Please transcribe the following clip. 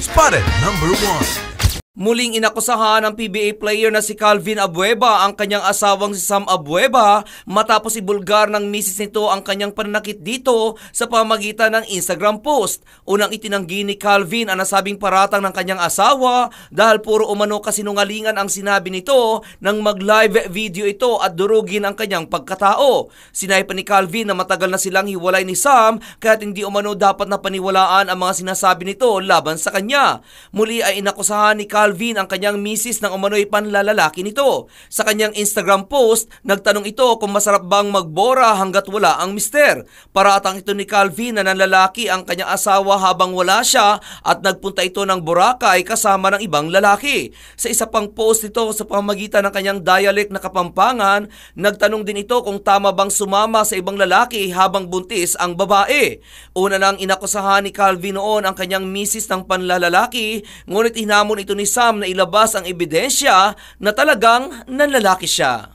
Spotted number one. Muling inakusahan ng PBA player na si Calvin Abueva ang kanyang asawang si Sam Abueva matapos ibulgar ng misis nito ang kanyang pananakit dito sa pamagitan ng Instagram post. Unang itinanggi ni Calvin ang nasabing paratang ng kanyang asawa dahil puro umano kasinungalingan ang sinabi nito nang mag-live video ito at durugin ang kanyang pagkatao. Sinay pa ni Calvin na matagal na silang hiwalay ni Sam kaya hindi umano dapat na paniwalaan ang mga sinasabi nito laban sa kanya. Muli ay inakusahan ni Calvin ang kanyang misis ng umano'y panlalalaki nito. Sa kanyang Instagram post, nagtanong ito kung masarap bang magbora hanggat wala ang mister. Paratang ito ni Calvin na nanlalaki ang kanyang asawa habang wala siya at nagpunta ito ng Boracay kasama ng ibang lalaki. Sa isa pang post ito sa pamagitan ng kanyang dialect na Kapampangan, nagtanong din ito kung tama bang sumama sa ibang lalaki habang buntis ang babae. Una nang inakusahan ni Calvin noon ang kanyang misis ng panlalalaki, ngunit hinamon ito ni Sam na ilabas ang ebidensya na talagang nanlalaki siya.